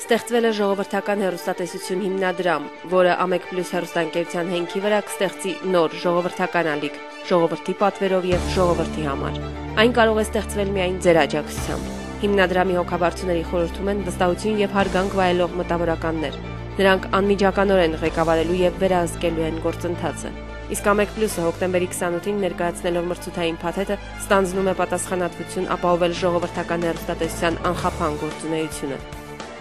Ստեղծվել է ժողովրդական հերոստատեսություն հիմնադրամ, որը Ամեկ Պլյուս հերոստանգերության հենքի վրա կստեղծի նոր ժողովրդական ալիք, ժողովրդի պատվերով եւ ժողովրդի համար։ Այն կարող է ստեղծվել միայն ձեր աջակցությամբ։ Հիմնադրամի հոգաբարձուների խորհրդում են վստահություն եւ հարգանք վայելող մտավորականներ։ Նրանք անմիջականորեն ղեկավարելու եւ վերահսկելու են գործընթացը։ Իսկ Ամեկ Պլյուսը հոկտեմբերի 28-ին ներկայացնելով մրցութային փաթեթը ստանձնում է պատասխանատվություն ապահովել ժողովրդական հերոստատեսության անխափան գործունեությունը։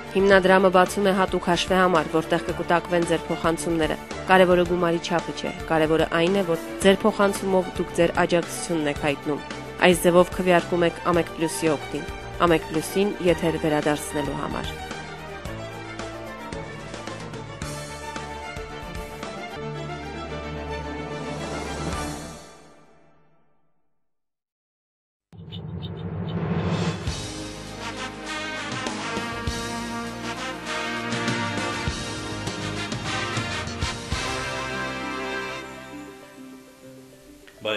Հիմնադրամը բացում է հատուկ հաշվի համար, որտեղ կկուտակվեն ձեր փոխանցումները։ Կարևորը գումարի չափը չէ, կարևորը այն է, որ ձեր փոխանցումով դուք ձեր աջակցությունն եք հայտնում։ Այս ձևով քվեարկում եք Ամեկ Պլյուսի օգտին։ Ամեկ Պլյուսին եթեր վերադարձնելու համար։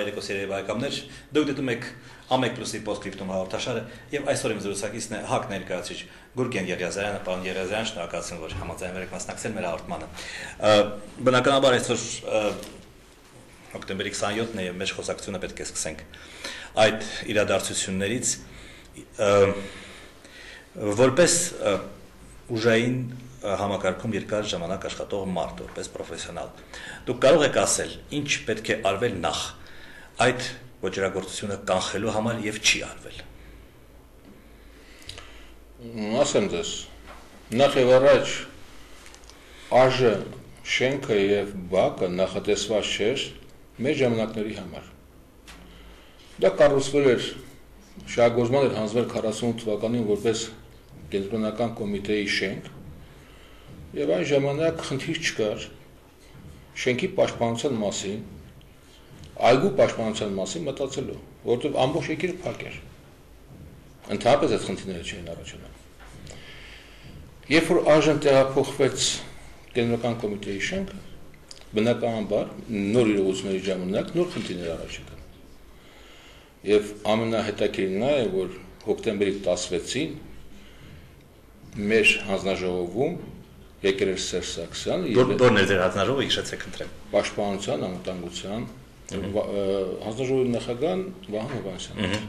Բարերեկո սիրելի բարեկամներ, դուք դիտում եք Ամեկ պլյուսի պոստկրիպտում հաղորդաշարը եւ այսօր իմ զրուցակիցն է Հակ ներկայացուցիչ Գուրգեն Եղիազարյանը, պարոն Եղիազարյան, շնորհակալություն, որ համաձայնել եք մասնակցել մեր հաղորդմանը։ Բնականաբար այսօր հոկտեմբերի 27-ն է եւ մեր խոսակցությունը պետք է սկսենք այդ իրադարձություններից որպես ուժային համակարգում երկար ժամանակ աշխատող մարդ, որպես պրոֆեսիոնալ։ Դուք կարող եք ասել, ինչ պետք է արվել նախ այդ ոչրագործությունը կանխելու համար եւ չի արվել։ Ասեմ դες նախ եւ առաջ ԱԺ շենքը եւ բակը նախատեսված չէր մեր ժամանակների համար։ Դա կառուցվել էր շահգործման էր հանձվել 48 թվականին որպես կենտրոնական կոմիտեի շենք եւ այն ժամանակ խնդիր չկար շենքի պաշտպանության մասին այգու պաշտպանության մասին մտածելու, որովհետև ամբողջ եկիրը փակ էր։ Ընդհանրապես այդ խնդիրները չէին առաջանում։ Երբ որ այժմ տեղափոխվեց կենտրոնական կոմիտեի շենքը, բնականաբար նոր իրողությունների ժամանակ նոր խնդիրներ առաջ եկան։ Եվ ամենահետաքրքիրն է, որ հոկտեմբերի 16-ին մեր հանձնաժողովում եկել էր Սերժ Սաքսյանը, որն էր ձեր հանձնաժողովը, հիշեցեք ընտրեմ։ Պաշտպանության, անվտանգության հանձնաժողովի նախագահան Վահան Հովանեսյանը։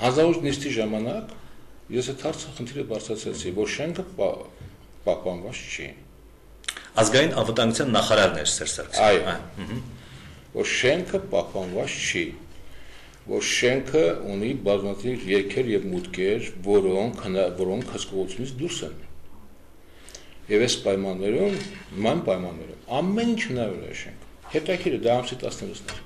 Հանձնաժողովի նիստի ժամանակ ես այդ հարցը խնդիրը բարձրացրեցի, որ շենքը պահպանված չի։ Ազգային անվտանգության նախարարն էր Սերժ Սարգսյանը։ Այո։ Որ շենքը պահպանված չի որ շենքը ունի բազմաթիվ երկեր եւ մուտքեր, որոնք որոնք հսկողությունից դուրս են։ Եվ այս պայմաններում, ման պայմաններում ամեն ինչ հնարավոր է շենք։ Հետաքրիրը դա ամսի 16-ն էր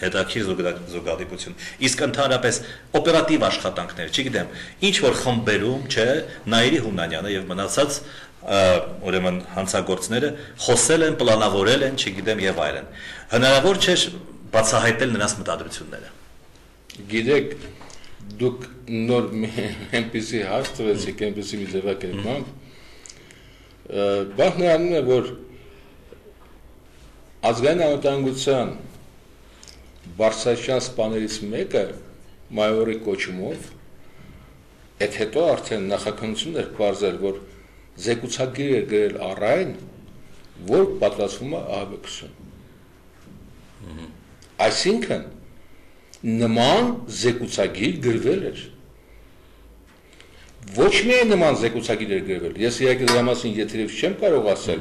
հետաքրիր զուգադիպություն։ Իսկ ընդհանրապես օպերատիվ աշխատանքներ, չգիտեմ, ինչ որ խմբերում, չէ, Նայիրի Հունանյանը եւ մնացած ուրեմն հանցագործները խոսել են, պլանավորել են, չգիտեմ եւ այլն։ Հնարավոր չէ բացահայտել նրանց մտադրությունները։ Գիտեք, դուք նոր այնպեսի հարց տվեցիք, այնպեսի մի ձևակերպմամբ։ Բախն անում է, որ ազգային անվտանգության Բարսաշյան սպաներից մեկը մայորի կոչումով այդ հետո արդեն նախաքննություն էր բարձել, որ զեկուցագիր էր գրել առայն, որ պատրաստվում է ահաբեկություն։ Այսինքն նման զեկուցագիր գրվել էր։ Ոչ միայն նման զեկուցագիր էր գրվել։ Ես իհարկե դրա մասին եթերև չեմ կարող ասել,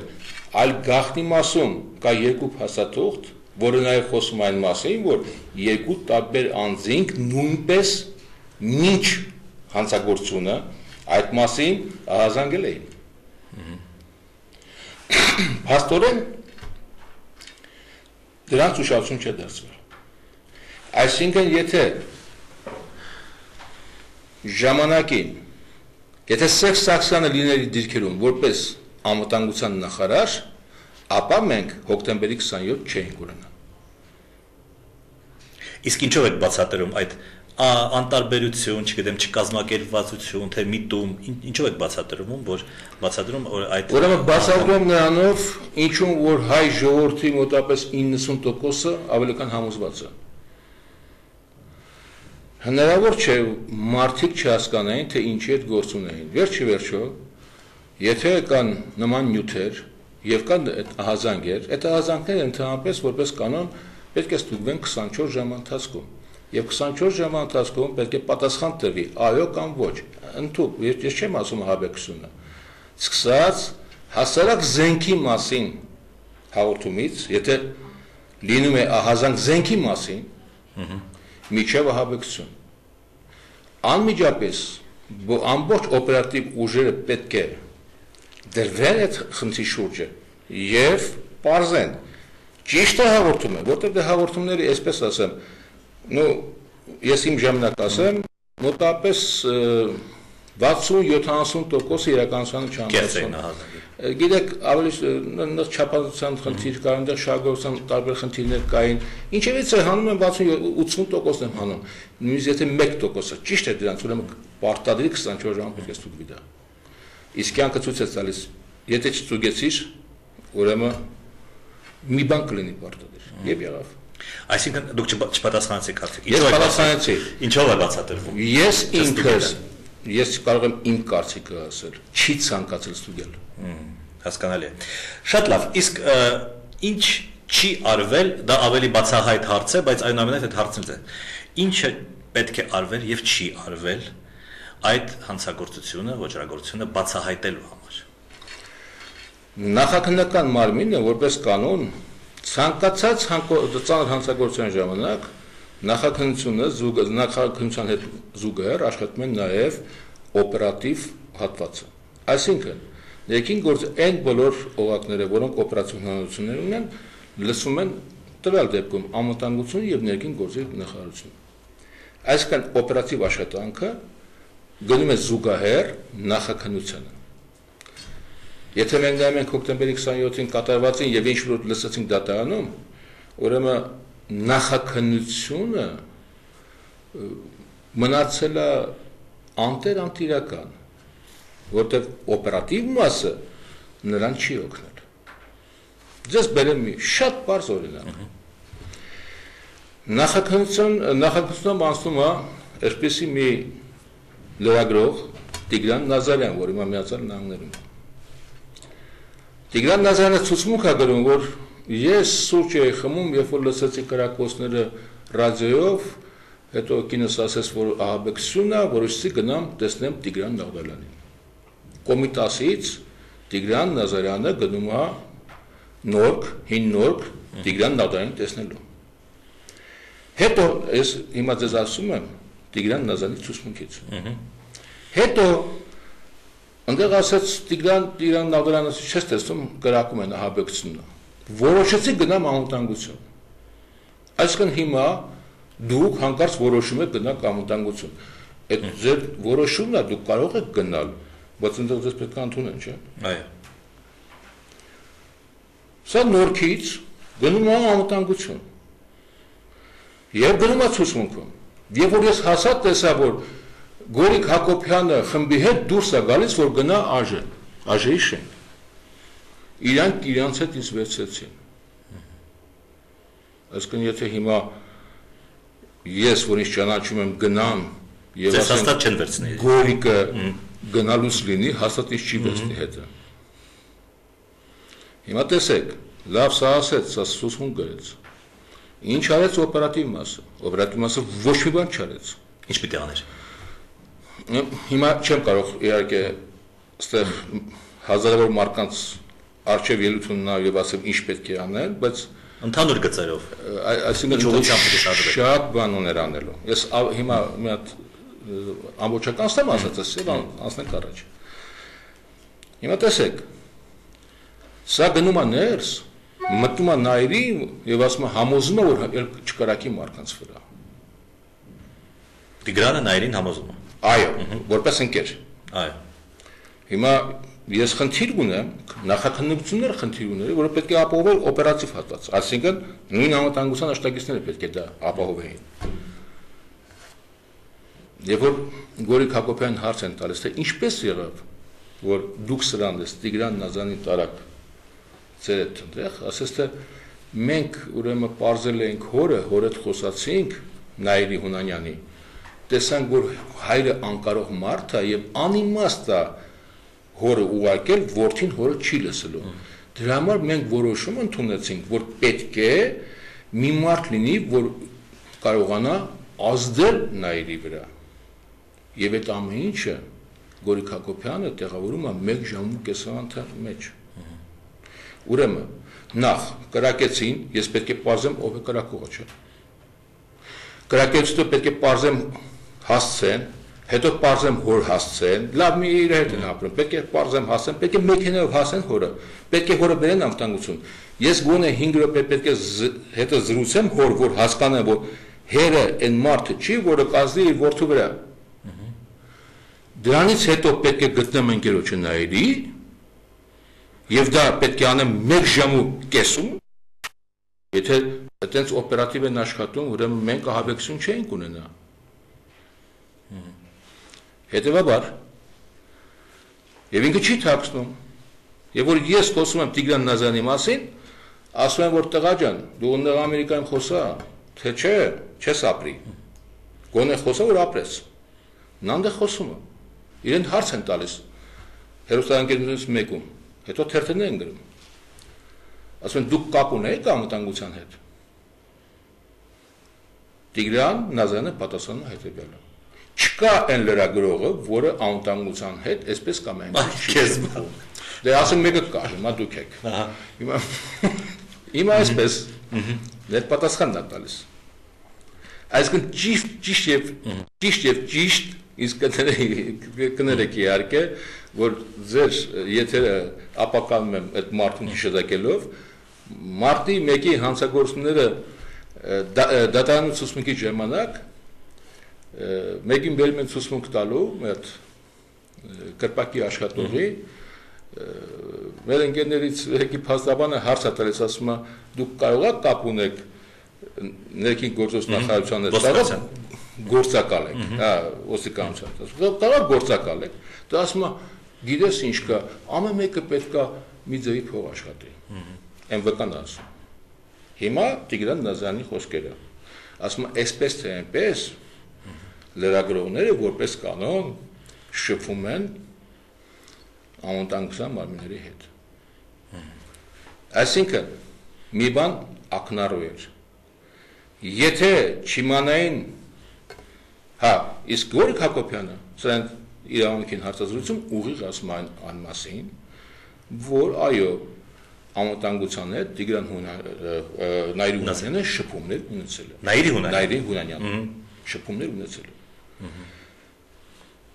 այլ գախնի մասում կա երկու փաստաթուղթ, որը նաև խոսում այն մասին, որ երկու տարբեր անձինք նույնպես ինչ հանցագործությունը այդ մասին ահազանգել էին։ Փաստորեն դրանց ուշադրություն չէ դարձվել։ Այսինքն եթե ժամանակին եթե Սերժ Սաքսյանը լիներ դիրքերում որպես անվտանգության նախարար, ապա մենք հոկտեմբերի 27 չէինք ունենա։ Իսկ ինչով եք բացատրում այդ անտարբերություն, չգիտեմ, չկազմակերպվածություն, թե միտում, ինչով եք բացատրում, որ բացատրում որ այդ Ուրեմն բացատրում նրանով, ինչու որ հայ ժողովրդի մոտապես 90%-ը ավելի կան համոզված է։ Հնարավոր չէ մարդիկ չհասկանային, թե ինչի հետ գործ ունեին։ Վերջի վերջո Եթե կան նման նյութեր եւ կան ահազանգեր, այդ ահազանգները ընդհանրապես որպես կանոն պետք է ստուգվեն 24 ժամ ընթացքում։ Եվ 24 ժամ ընթացքում պետք է պատասխան տրվի այո կամ ոչ։ Ընթուք, ես չեմ ասում հաբեկությունը։ Սկսած հասարակ զենքի մասին հաղորդումից, եթե լինում է ահազանգ զենքի մասին, միջև հաբեկություն։ Անմիջապես ամբողջ օպերատիվ ուժերը պետք է դրվեն այդ խնդրի շուրջը եւ parzեն ճիշտ է հաղորդումը, որտեղ դե հաղորդումները, այսպես ասեմ, նո ես իմ ժամանակ ասեմ, մոտապես 60-70% իրականությանը չհամացան։ Գիտեք, ավելի նույն չափազության խնդիր կար, այնտեղ շահգործության տարբեր խնդիրներ կային։ Ինչևից է հանում են 60-80%-ն եմ հանում։ Նույնիսկ եթե 1%-ը ճիշտ է դրանց, ուրեմն պարտադրի 24 ժամ պետք է ստուգվի դա։ Իսկ կյանքը ցույց է տալիս, եթե չստուգեցիր, ուրեմն մի բան կլինի պարտադիր։ Եվ եղավ։ Այսինքն դուք չպատասխանեցիք հարցին։ Ես պատասխանեցի։ Ինչով է բացատրվում։ Ես ինքս ես կարող եմ իմ կարծիքը ասել, չի ցանկացել ստուգել։ Հասկանալի է։ Շատ լավ, իսկ ինչ չի արվել, դա ավելի բացահայտ հարց է, բայց այնուամենայնիվ այդ հարցն է։ Ինչը պետք է արվել եւ չի արվել այդ հանցագործությունը, ոչրագործությունը բացահայտելու համար։ Նախաքննական մարմինը որպես կանոն ցանկացած ծանր հանցագործության ժամանակ նախաքննությունը զուգ նախաքննության հետ զուգահեռ աշխատում են նաև օպերատիվ հատվածը։ Այսինքն, ներքին գործ այն բոլոր օղակները, որոնք օպերացիոնալություններ ունեն, լսում են տվյալ դեպքում ամտանգություն եւ ներքին գործի նախարարություն։ Այսինքն օպերատիվ աշխատանքը գնում է զուգահեռ նախաքննությանը։ Եթե մենք նայում ենք հոկտեմբերի 27-ին կատարվածին եւ ինչ որ լսեցինք դատարանում, ուրեմն նախաքննությունը մնացել է անտեր անտիրական, որտեղ օպերատիվ մասը նրան չի օգնել։ Ձեզ բերեմ մի շատ բարձ օրինակ։ Նախաքննություն նախաքննությունը անցնում է այսպեսի մի լրագրող Տիգրան Նազարյան, որի մա միացյալ նահանգներում։ Տիգրան Նազարյանը ցուցմունք է գրում, որ ես սուրճ էի խմում, երբ որ լսեցի կրակոցները ռադիոյով, հետո կինս ասեց, որ ահաբեկությունն է, որոշեցի գնամ տեսնեմ Տիգրան Նազարյանին։ Կոմիտասից Տիգրան Նազարյանը գնում է նորք, հին նորք Տիգրան Նազարյանին տեսնելու։ Հետո ես հիմա ձեզ ասում եմ Տիգրան Նազարյանի ցուցմունքից։ Հետո Այնտեղ ասաց Տիգրան Տիգրան Նավդարյանը չես տեսնում կրակում են ահաբեկությունը։ Որոշեցի գնամ անվտանգություն։ Այսինքն հիմա դուք հանկարծ որոշում եք գնալ անվտանգություն։ Այդ ձեր որոշումն է դուք կարող եք գնալ, բայց այնտեղ ձեզ պետք է ընդունեն, չէ՞։ Այո։ Սա նորքից գնում է անվտանգություն։ Եվ գնում է ցուցմունքում։ Եվ որ ես հասա տեսա, որ Գորիկ Հակոբյանը խմբի հետ դուրս է գալիս, որ գնա ԱԺ, ԱԺ-ի շենք։ Իրանք իրանց հետ ինձ վերցեցին։ Այսինքն եթե հիմա ես, որ ինձ ճանաչում եմ, գնամ եւ ասեմ, հաստատ չեն վերցնի։ Գորիկը գնալուց լինի, հաստատ ինձ չի վերցնի հետը։ Հիմա տեսեք, լավ սա ասեց, սա սուսուն գրեց։ Ինչ արեց օպերատիվ մասը։ Օպերատիվ մասը ոչ մի բան չարեց։ Ինչ պիտի աներ հիմա չեմ կարող իհարկե այստեղ հազարավոր մարկանց արժև ելույթ ունենալ եւ ասեմ ինչ պետք է անել, բայց ընդհանուր գծերով այսինքն ուղղությամբ դիտադրել շատ բան ուներ անելու։ Ես հիմա մի հատ ամբողջական ստեմ ասածս եւ անցնենք առաջ։ Հիմա տեսեք։ Սա գնում է ներս, մտնում է նայրի եւ ասում է համոզում է որ չկարակի մարկանց վրա։ Տիգրանը նայրին համոզում է։ Այո, որպես ընկեր։ Այո։ Հիմա ես խնդիր ունեմ, նախաքննություններ խնդիր ունեմ, որը պետք է ապահովել օպերատիվ հատված, այսինքն նույն անվտանգության աշտակիցները պետք է դա ապահովեին։ Եվ որ Գորիկ Հակոբյան հարց են տալիս, թե ինչպես եղավ, որ դուք սրան ես Տիգրան Նազանի տարակ ձեր այդ ընդեղ, ասես թե մենք ուրեմն parzել էինք հորը, հորը խոսացինք Նայիրի Հունանյանի, տեսանք որ հայրը անկարող մարդ է եւ անիմաստ է հորը ուղարկել, որդին հորը չի լսելու։ Դրա համար մենք որոշում ընդունեցինք, որ պետք է մի մարդ լինի, որ կարողանա ազդել նայրի վրա։ Եվ այդ ամեն ինչը Գորիկ Հակոբյանը տեղավորում է 1 ժամու կեսանթը մեջ։ Ուրեմն նախ կրակեցին, ես պետք է parzեմ ով է կրակողը, չէ։ Կրակեցուց պետք է parzեմ հասցեն, հետո parzեմ հոր հասցեն, լավ մի իր հետ են ապրում, պետք է parzem հասցեն, պետք է մեքենայով հասեն հորը, պետք է հորը բերեն անվտանգություն։ Ես գոնե 5 րոպե պետք է հետո զրուցեմ հոր, որ հասկանա, որ հերը այն մարդը չի, որը կազդի իր որդու վրա։ Դրանից հետո պետք է գտնեմ ընկերոջը նայելի, եւ դա պետք է անեմ 1 ժամու կեսում։ Եթե այտենց օպերատիվ են աշխատում, ուրեմն մենք ահաբեկություն չենք ունենա։ Հետևաբար եւ ինքը չի թաքցնում։ Եվ որ ես խոսում եմ Տիգրան Նազանի մասին, ասում եմ որ տղա ջան, դու ունեղ Ամերիկայում խոսա, թե չէ, չես ապրի։ Գոնե խոսա որ ապրես։ Նանդը խոսում է։ Իրեն հարց են տալիս հերոստանգերությունից մեկում հետո թերթերներ են գրում։ Ասում են դուք կապ ունեիք անվտանգության հետ։ Տիգրան Նազարյանը պատասխանում հետեւյալը։ Չկա այն լրագրողը, որը անվտանգության հետ այսպես կամ այնպես չի Քեզ Դե ասում մեկը կա, հիմա դուք եք։ Ահա։ Հիմա հիմա այսպես դեր պատասխանն է տալիս։ Այսինքն ճիշտ ճիշտ եւ ճիշտ եւ ճիշտ իսկ կներեք իհարկե որ ձեր եթերը ապականում եմ այդ մարդուն հիշատակելով մարտի 1-ի հանցագործները դատարանի ցուցմունքի ժամանակ մեկին բերում են ցուցմունք տալու այդ կրպակի աշխատողի մեր ընկերներից եկի փաստաբանը հարց է տալիս ասում է դուք կարող եք կապ ունեք ներքին գործոս նախարարության հետ գործակալ եք հա ոստիկանության կարող գործակալ եք դա ասում է գիտես ինչ կա, ամեն մեկը պետքա մի ձևի փող աշխատի։ ՄՎԿ-ն ասում։ Հիմա Տիգրան Նազարյանի խոսքերը։ Ասում է, այսպես թե այնպես լրագրողները որպես կանոն շփվում են անվտանգության մարմինների հետ։ Այսինքն մի բան ակնառու էր։ Եթե չիմանային հա, իսկ Գորիկ Հակոբյանը սրանք իրավունքին հարցազրույցում ուղիղ ասում այն անմասին, որ այո, անվտանգության հետ Տիգրան Նայրի Հունանյանը շփումներ ունեցել է։ Նայրի Հունանյան։ Նայրի Հունանյանը շփումներ ունեցել է։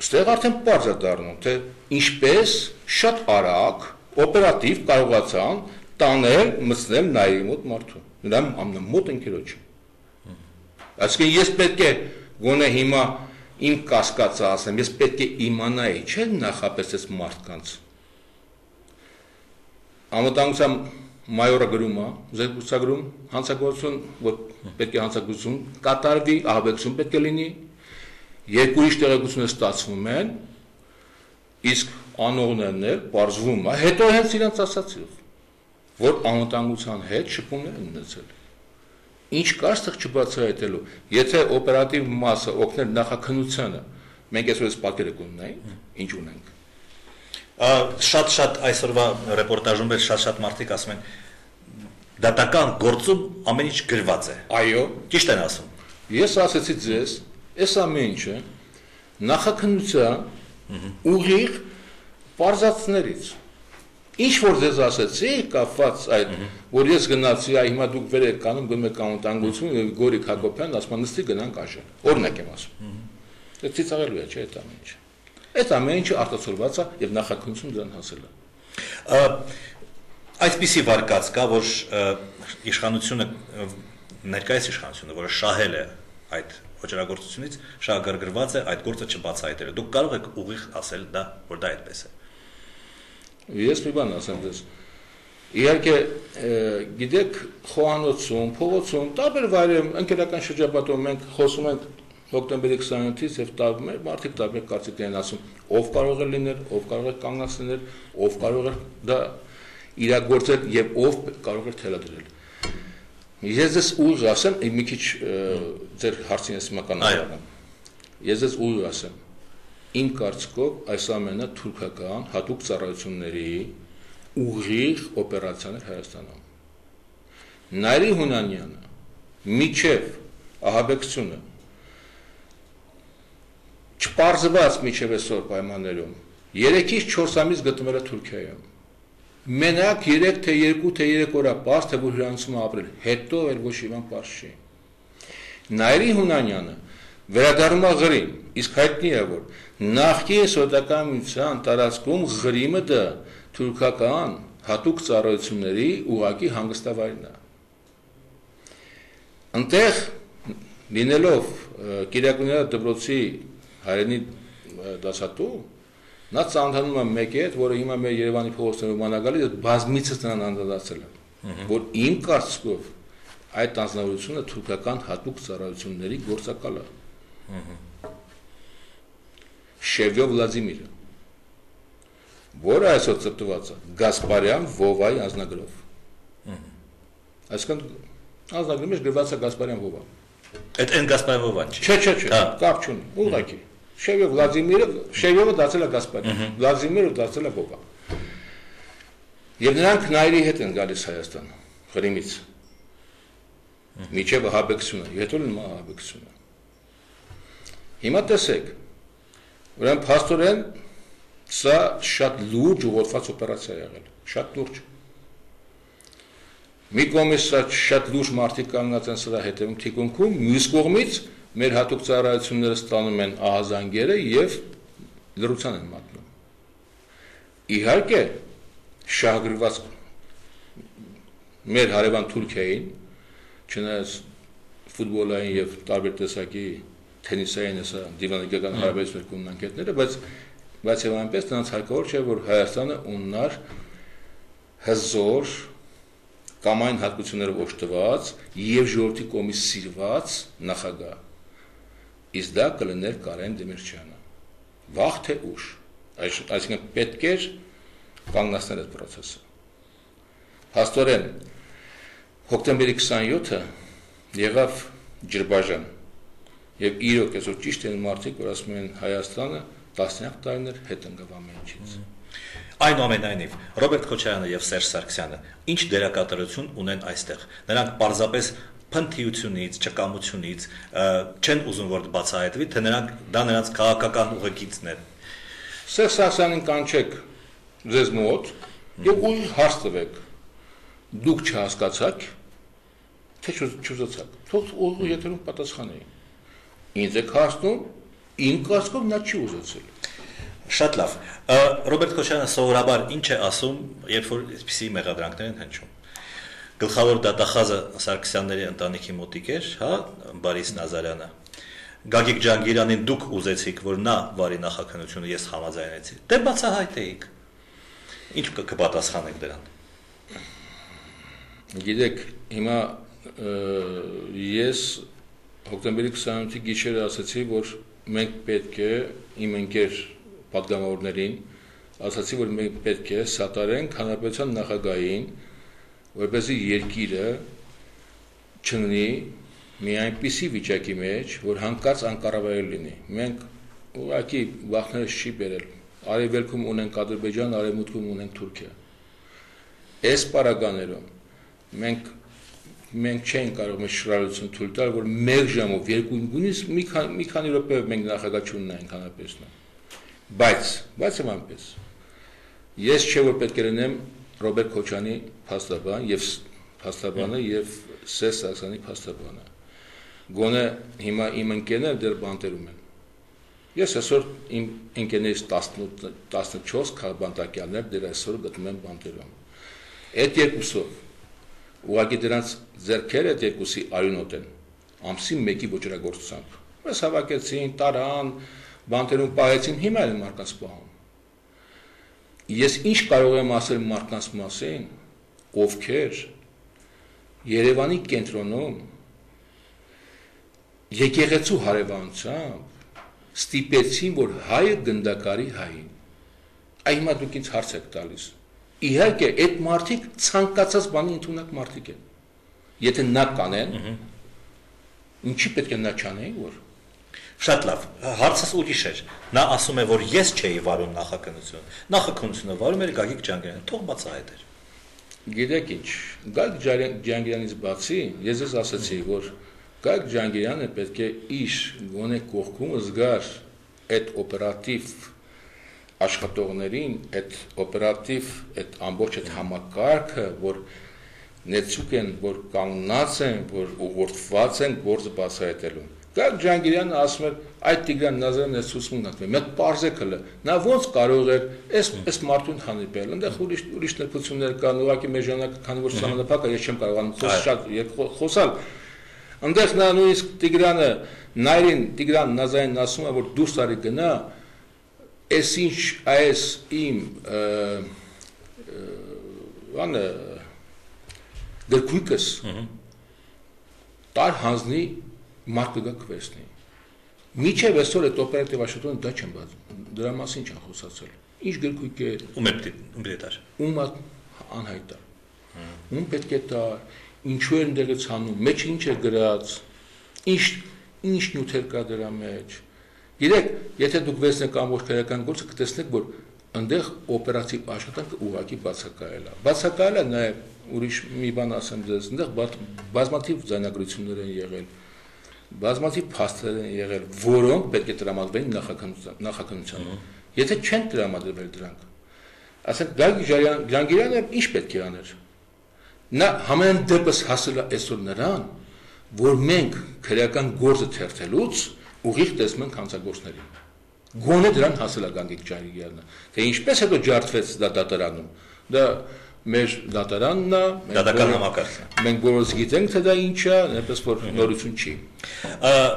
Ստեղ արդեն բարձ է դառնում, թե ինչպես շատ արագ օպերատիվ կարողացան տանել, մտցնել Նայրի մոտ մարդու։ Նրա ամնամոտ ընկերոջը։ Այսինքն ես պետք է գոնե հիմա իմ կասկածը ասեմ, ես պետք է իմանայի, չէ՞ նախապես այս մարդկանց։ Անվտանգության մայորը գրում է, զեկուցագրում հանցագործություն, որ պետք է հանցագործություն կատարվի, ահաբեկություն պետք է լինի, երկու իշ տեղեկությունները ստացվում են, իսկ անողներն էլ բարձվում է, հետո հենց իրենց ասացիով, որ անվտանգության հետ շփումներ ունեցել ինչ կա ստեղ չբացահայտելու։ Եթե օպերատիվ մասը օգներ նախաքնությանը, մենք այսօր պատկերը կունենայինք, ինչ ունենք։ Շատ-շատ այսօրվա ռեպորտաժում էլ շատ-շատ մարդիկ ասում են դատական գործում ամեն ինչ գրված է։ Այո, Ճիշտ են ասում։ ես ասացի ձեզ, այս ամեն ինչը նախաքնության ուղիղ բարձացներից Ինչ որ ձեզ ասեցի, կապված այդ, որ ես գնացի, այ հիմա դուք վեր եք կանում, գնում եք անվտանգություն, եւ Գորիկ Հակոբյան ասում նստի գնանք աշեն։ Օրինակ եմ ասում։ Դա ցիցաղելու է, չէ՞ այդ ամեն ինչը։ Այդ ամեն ինչը արտացոլված է եւ նախաքնություն դրան հասել է։ Այսպիսի վարկած կա, որ իշխանությունը ներկայիս իշխանությունը, որը շահել է այդ ոչրագործությունից, շահագրգռված է այդ գործը չբացահայտել։ Դուք կարող եք ուղիղ ասել դա, որ դա այդպես է։ Ես մի բան ասեմ ձեզ։ Իհարկե, գիտեք, խոհանոցում, փողոցում, տարբեր վայրերում, ընկերական շրջապատում մենք խոսում ենք հոկտեմբերի 27-ից եւ տարբեր մարդիկ տարբեր կարծիքներ են ասում, ով կարող է լինել, ով կարող է կանգնած լինել, ով կարող է դա իրագործել եւ ով կարող է թելադրել։ Ես ես ուղիղ ասեմ, մի քիչ ձեր հարցին ես մականանամ։ Ես ես ուղիղ ասեմ։ իմ կարծիքով այս ամենը թուրքական հատուկ ծառայությունների ուղիղ օպերացիաներ Հայաստանում։ Նայրի Հունանյանը միջև ահաբեկցությունը չպարզված միջև այսօր պայմաններում 3-ից 4 ամիս գտնվել է Թուրքիայում։ Մենակ 3 թե 2 թե 3 օրա պարզ թե որ հյուրանոցում ապրել, հետո էլ ոչ իման պարզ չի։ Նայրի Հունանյանը վերադառնում է Ղրիմ, իսկ հայտնի է որ նախկին սոցիալական միության տարածքում Ղրիմը դա թուրքական հատուկ ծառայությունների ուղակի հանգստավայրն է։ Անտեղ լինելով Կիրակունյանը դպրոցի հայրենի դասատու, նա ծանոթանում է մեկի հետ, որը հիմա մեր Երևանի փողոցներում մանագալի բազմիցս նրան անդրադարձել է, որ իմ կարծիքով այդ անձնավորությունը թուրքական հատուկ ծառայությունների գործակալ է։ Շևյո Վլադիմիրը, որը այսօր ծպտված է Գասպարյան Վովայի անձնագրով։ Այսինքն անձնագրի մեջ գրված է Գասպարյան Վովա։ Այդ այն Գասպարյան Վովան չի։ Չէ, չէ, չէ, կապ չունի, ուղղակի։ Շևյո Վլադիմիրը, Շևյովը դարձել է Գասպարյան, Վլադիմիրը դարձել է Վովա։ Եվ նրանք նայրի հետ են գալիս Հայաստան, Ղրիմից։ Միջև հաբեկցությունը, հետո նույն հաբեկցությունը։ Հիմա տեսեք, ուրեմն փաստորեն սա շատ լուրջ ուղղված օպերացիա է եղել, շատ լուրջ։ Մի կողմից սա շատ լուրջ մարդիկ կանգնած են սրա հետևում թիկունքում, մյուս կողմից մեր հատուկ ծառայությունները ստանում են ահազանգերը եւ լրության են մատնում։ Իհարկե, շահագրված մեր հարևան Թուրքիային, չնայած ֆուտբոլային եւ տարբեր տեսակի թենիսային հեսա դիվանագիտական հարաբերություններ կունենան կետները, բայց բայց եւ այնպես նրանց հարկավոր չէ որ Հայաստանը ուննար հզոր կամ այն հատկություններով օժտված եւ ժողովրդի կողմից սիրված նախագահ իսկ դա կլներ Կարեն Դեմիրճյանը վաղ թե ուշ այսինքն պետք էր կանգնացնել այդ process-ը հաստորեն հոկտեմբերի 27-ը եղավ ջրբաժան եւ իրոք այսօր ճիշտ են մարդիկ որ ասում են Հայաստանը տասնյակ տարիներ հետ ընկավ ամեն ինչից Այնուամենայնիվ Ռոբերտ Քոչարյանը եւ Սերժ Սարգսյանը ինչ դերակատարություն ունեն այստեղ։ Նրանք պարզապես փնթիությունից, ճկամությունից չեն ուզում որ բացահայտվի, թե նրանք դա նրանց քաղաքական ուղեկիցն է։ Սերժ Սարգսյանին կանչեք ձեզ մոտ եւ ուժ հարց տվեք։ Դուք չհասկացաք, թե չուզացաք։ Թող ուղու եթերում պատասխանեին։ Ինձ եք հասնում, իմ կասկով նա չի ուզեցել։ Շատ լավ։ Ռոբերտ Քոչյանը սովորաբար ինչ է ասում, երբ որ այսպիսի մեղադրանքներ են հնչում գլխավոր դատախազը Սարգսյանների ընտանիքի մոտիկ էր, հա, Բարիս Նազարյանը։ Գագիկ Ջանգիրանին դուք ուզեցիք, որ նա վարի նախաքնությունը ես համաձայնեցի։ Դե բացահայտեիք։ Ինչ կպատասխանեք դրան։ Գիտեք, հիմա ես հոկտեմբերի 21-ի գիշերը ասացի, որ մենք պետք է իմ ընկեր падգամավորներին ասացի, որ մենք պետք է սատարենք հանրապետության նախագահային, որպեսզի երկիրը չննի մի այնպիսի վիճակի մեջ, որ հանկարծ անկառավարել լինի։ Մենք ուղղակի վախները չի բերել։ Արևելքում ունենք Ադրբեջան, արևմուտքում ունենք Թուրքիա։ Այս պարագաներում մենք մենք չենք կարող մեր շռայլություն թույլ տալ, որ մեր ժամով երկու գունից մի քանի մի քանի րոպեով մենք նախագահ չունենանք հանրապետությունը։ Բայց, բայց եմ այնպես։ Ես չէ որ պետք է լինեմ Ռոբերտ Քոչյանի փաստաբան եւ փաստաբանը եւ Սես Սաքսանի փաստաբանը։ Գոնե հիմա իմ ընկերները դեռ բանտերում են։ Ես այսօր իմ ընկերներից 18 14 քաղբանտակյաններ դեռ այսօր գտնում եմ բանտերում։ Այդ երկուսով ուղղակի դրանց այդ երկուսի արյունոտ են ամսի 1-ի ոչրագործությամբ։ Մեզ հավաքեցին, տարան, բանտերում պահեցին, հիմա էլ մարդկանց պահում ես ինչ կարող եմ ասել մարդկանց մասին, ովքեր Երևանի կենտրոնում եկեղեցու հարևանությամբ ստիպեցին, որ հայը գնդակարի հային։ Այ հիմա դուք ինձ հարց եք տալիս։ Իհարկե, այդ մարդիկ ցանկացած բանի ընդունակ մարդիկ են։ Եթե նա կանեն, ինչի պետք է նա չանեին, որ Շատ լավ։ Հարցս ուրիշ էր։ Նա ասում է, որ ես չէի վարում նախաքննություն։ Նախաքննությունը վարում էր Գագիկ Ջանգյանը։ Թող բացահայտեր։ Գիտեք ինչ, Գագիկ Ջանգյանից բացի, ես ես ասացի, որ Գագիկ Ջանգյանը պետք է իր գոնե կողքում զգար այդ օպերատիվ աշխատողներին, այդ օպերատիվ, այդ ամբողջ այդ համակարգը, որ ներծուկ են, որ կանգնած են, որ ուղղորդված են գործը բացահայտելու Գալ Ջանգիրյանը ասում էր այդ Տիգրան Նազարյանն է ցուցմունք ակնի։ Մեկ parze կլը։ Նա ոնց կարող էր այս այս մարդուն հանիպել։ Այնտեղ ուրիշ ուրիշ նպություններ կան, ուղղակի մեր ժամանակը քանի որ սահմանափակ է, ես չեմ կարողանում խոս շատ խոսալ։ Այնտեղ նա նույնիսկ Տիգրանը Նայրին Տիգրան Նազարյանն ասում է, որ դուրս արի գնա, այս ինչ այս իմ անը դրկույկս տար հանձնի մարդ կգա կվերցնի։ Միջև այսօր այդ օպերատիվ աշխատողը դա չեն բաց։ Դրա մասին չեն խոսացել։ Ինչ գրքույկ է։ Ում է պետք է Ում անհայտ է։ Ում պետք է տա, ինչու են դերից հանում, մեջ ինչ է գրած, ինչ ինչ նյութեր կա դրա մեջ։ Գիտեք, եթե դուք վերցնեք ամբողջ քրեական գործը, կտեսնեք, որ այնտեղ օպերատիվ աշխատանքը ուղակի բացակայել է։ Բացակայել է նաև ուրիշ մի բան ասեմ ձեզ, այնտեղ բազմաթիվ ձայնագրություններ են եղել բազմաթիվ փաստեր են եղել, որոնք պետք է տրամադրվեն նախաքննությանը։ Եթե չեն տրամադրվել դրանք, ասենք Գագի Ջանգիրյանը ինչ պետք է աներ։ Նա համեն դեպս հասել է այսօր նրան, որ մենք քրեական գործը թերթելուց ուղիղ տեսնում ենք հանցագործներին։ Գոնե դրան հասել է Գագիկ Ջանգիրյանը։ Թե ինչպես հետո ջարդվեց դա դատարանում։ Դա մեր դատարանն է, դատական համակարգը։ Մենք բոլորս գիտենք թե դա ինչ է, այնպես որ նորություն չի։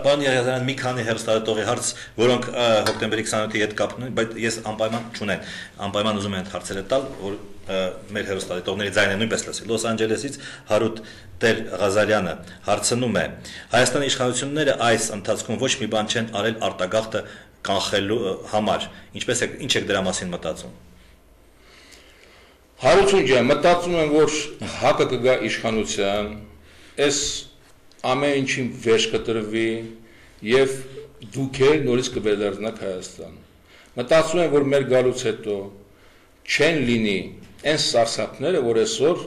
Պարոն Եղիազարյան, մի քանի հերոստատողի հարց, որոնք հոկտեմբերի 27-ի հետ կապն ունեն, բայց ես անպայման չունեմ։ Անպայման ուզում եմ հարցերը տալ, որ մեր հերոստատողների ձայնը նույնպես լսի։ Լոս Անջելեսից Հարութ Տեր Ղազարյանը հարցնում է. Հայաստանի իշխանությունները այս ընթացքում ոչ մի բան չեն արել արտագաղթը կանխելու համար։ Ինչպես է ինչ եք դրա մասին մտածում։ Հարություն ջան, մտածում եմ, որ հակը կգա իշխանության, այս ամեն ինչին վերջ կտրվի եւ դուք էլ նորից կվերդառնաք Հայաստան։ Մտածում եմ, որ մեր գալուց հետո չեն լինի այն սարսափները, որ այսօր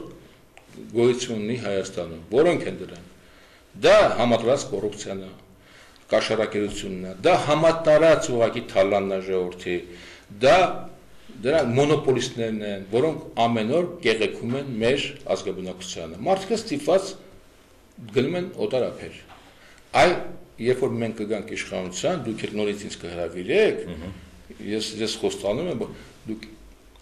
գոյություն ունի Հայաստանում։ Որոնք են դրանք։ Դա համատրված կոռուպցիան է, կաշառակերությունն է, դա համատարած ուղակի թալանն է ժողովրդի, դա դրանք մոնոպոլիստներն են, որոնք ամեն օր կեղեքում են մեր ազգաբնակությանը։ Մարդիկ ստիփած գնում են օտարափեր։ Այ երբ որ մենք կգանք իշխանության, դուք եք նորից ինձ կհրավիրեք, ես ես խոստանում եմ, դուք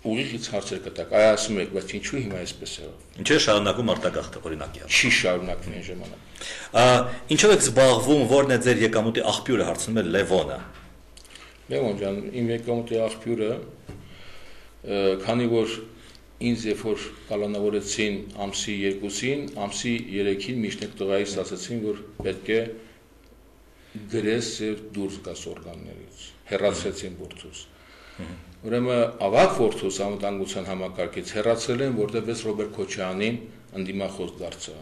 ուղիղից հարցեր կտակ։ Այ ասում եք, բայց ինչու հիմա այսպես է։ Ինչ է շարունակում արտագաղթը օրինակի։ Չի շարունակվում այն ժամանակ։ Ինչով եք զբաղվում, որն է ձեր եկամուտի աղբյուրը, հարցնում է Լևոնը։ Լևոն ջան, իմ եկամուտի աղբյուրը քանի որ ինձ երբ որ կալանավորեցին ամսի 2-ին, ամսի 3-ին միշտ եք տղայիս ասացին, որ պետք է գրես եւ դուրս գաս օրգաններից։ Հերացեցին ворթուս։ Ուրեմն ավակ ворթուս անվտանգության համակարգից հերացել են, որտեղ ես Ռոբերտ Քոչյանին անդիմախոս դարձա։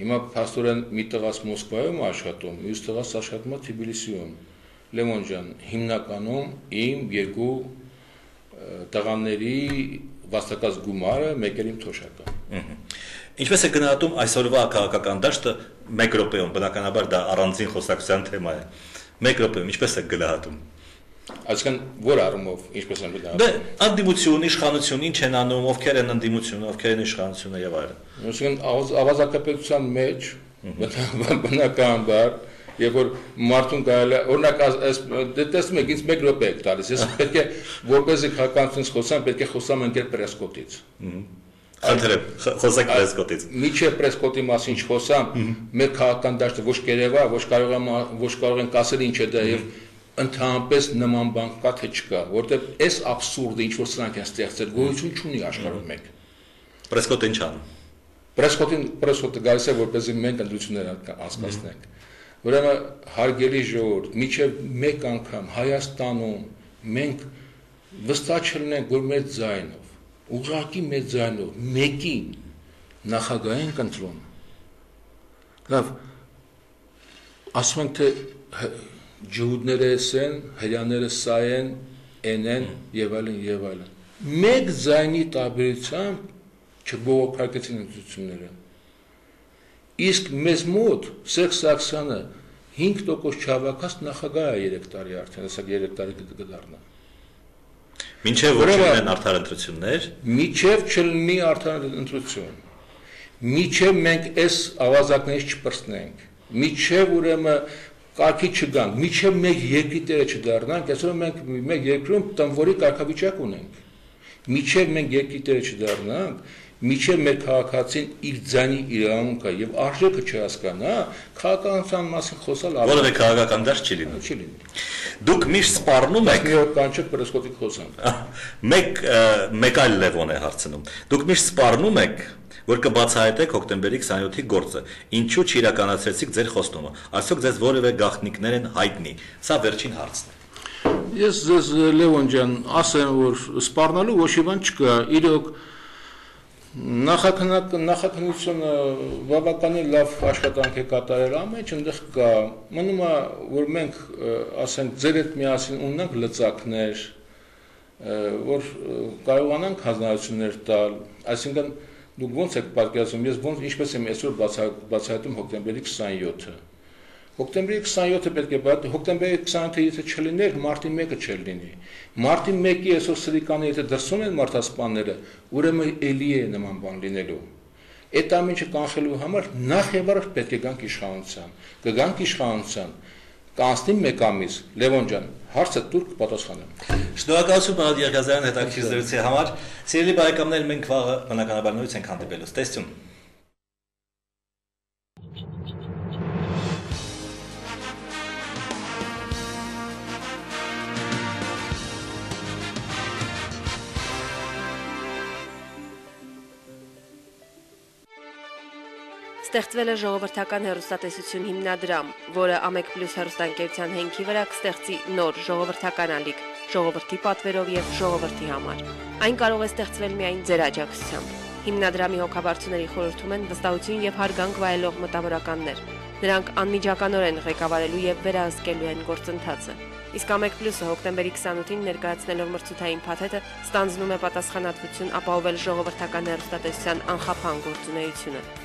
Հիմա փաստորեն մի տղաս Մոսկվայում աշխատում, մյուս տղաս աշխատում է Թբիլիսիում։ Լեմոն ջան, հիմնականում իմ երկու տղաների վաստակած գումարը մեկ էլ իմ թոշակը։ Ինչպես է գնահատում այսօրվա քաղաքական դաշտը 1 րոպեում, բնականաբար դա առանձին խոսակցության թեմա է։ 1 րոպեում ինչպես է գնահատում։ Այսինքն որ առումով ինչպես են գնահատում։ Դե անդիմություն, իշխանություն, ինչ են անում, ովքեր են անդիմությունը, ովքեր են իշխանությունը եւ այլն։ Այսինքն ավազակապետության մեջ բնականաբար երբ որ մարդուն կարելի է օրինակ այս դե տեսնում եք ինձ 1 րոպե եք տալիս ես պետք է որպեսզի քաղաքականությունից խոսամ պետք է խոսամ ընկեր պրեսկոտից Խնդրեմ, խոսեք պրեսկոտից։ Միջև պրեսկոտի մասին չխոսամ, մեր քաղաքական դաշտը ոչ կերևա, ոչ կարող եմ ոչ կարող ենք ասել ինչ է դա եւ ընդհանրապես նման բան կա թե չկա, որտեղ այս абսուրդը ինչ որ սրանք են ստեղծել, գոյություն չունի աշխարհում մեկ։ Պրեսկոտը ինչ անում։ Պրեսկոտին պրեսկոտը գալիս է որպեսզի մենք ընդդություններ անցկացնենք։ Ուրեմն հարգելի ժողովուրդ, միջև մեկ անգամ Հայաստանում մենք վստահ չլինենք, որ մեր ձայնով, ուղղակի մեր ձայնով մեկին նախագահային կընտրում։ Լավ, ասում ենք թե ջհուդները էս են, հрьяները սա են, են են եւ այլն եւ այլն։ Մեկ ձայնի տարբերությամբ չբողոքարկեցին ընտրությունները։ Իսկ մեզ մոտ Սերժ Սարգսյանը 5% չհավաքած նախագահ է 3 տարի արդեն, հեսա 3 տարի կդառնա։ Մինչև որ չլինեն արդար ընտրություններ, Միջև չլինի արդար ընտրություն։ Միջև մենք այս ավազակներից չպրծնենք։ Միջև ուրեմն կարգի չգանք, միջև մեկ երկրի տերը չդառնանք, այսօր մենք մեկ երկրում տնվորի կարգավիճակ ունենք։ Միջև մենք երկրի տերը չդառնանք, միջև մեր քաղաքացին իր ձանի իրավունքը եւ արժեքը չհասկանա, քաղաքականության մասին խոսալ որևէ քաղաքական դաշտ չի լինում։ չի լինի։ Դուք միշտ սպառնում եք Մի օր կանչեք պրեսկոտիկ խոսանք։ մեկ մեկ այլ Լևոն է հարցնում։ Դուք միշտ սպառնում եք, որ կբացահայտեք հոկտեմբերի 27-ի գործը։ Ինչու չիրականացրեցիք ձեր խոստումը։ Այսօք ձեզ որևէ գաղտնիքներ են հայտնի։ Սա վերջին հարցն է։ Ես ձեզ Լևոն ջան ասեմ, որ սպառնալու ոչ մի բան չկա։ Իրոք նախաքնակ նախաքնությունը բավականին լավ աշխատանք է կատարել ամեն այնտեղ կա մնում է որ մենք ասենք ձեր հետ միասին ունենանք լծակներ որ կարողանանք հանրություններ տալ այսինքն դուք ո՞նց եք պատկերացնում ես ո՞նց ինչպես եմ այսօր բացա- բացահայտում հոկտեմբերի 27-ը Հոկտեմբերի 27-ը պետք է բայց հոկտեմբերի 27-ը եթե չլիներ, մարտի 1-ը չէր լինի։ Մարտի 1-ի այսօր սրիկանը եթե դրսում են մարտասպանները, ուրեմն էլի է նման բան լինելու։ Այդ ամենը կանխելու համար նախ եւ առաջ պետք է գանք իշխանության։ Կգանք իշխանության։ Կանցնի 1 ամիս, Լևոն ջան, հարցը դուր կպատասխանեմ։ Շնորհակալություն Պարադ Երգազարյան հետաքրքիր զրույցի համար։ Սիրելի բարեկամներ, մենք վաղը բնականաբար նույնից ենք հանդիպելու։ Տեսություն։ Ստեղծվել է ժողովրդական հերոստատեսություն հիմնադրամ, որը Ամեկ+ հերոստանգերության հենքի վրա կստեղծի նոր ժողովրդական ալիք, ժողովրդի պատվերով եւ ժողովրդի համար։ Այն կարող է ստեղծվել միայն ձեր աջակցությամբ։ Հիմնադրամի հոգաբարձուների խորհրդում են վստահություն եւ հարգանք վայելող մտավորականներ։ Նրանք անմիջականորեն ղեկավարելու եւ վերահսկելու են գործընթացը։ Իսկ Ամեկ+-ը հոկտեմբերի 28-ին ներկայացնելով մրցութային փաթեթը ստանձնում է պատասխանատվություն ապահովել ժողովրդական հերոստատեսության անխափան գործունեությունը։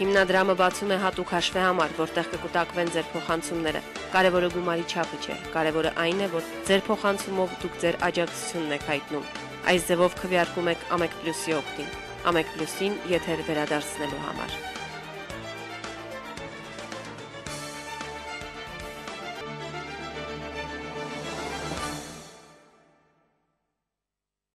Հիմնադրամը բացում է հատուկ հաշվի համար, որտեղ կկուտակվեն ձեր փոխանցումները։ Կարևորը գումարի չափը չէ, կարևորը այն է, որ ձեր փոխանցումով դուք ձեր աջակցությունն եք հայտնում։ Այս ձևով քվեարկում եք Ամեկ+-ի օգտին։ Ամեկ+-ին եթեր վերադարձնելու համար։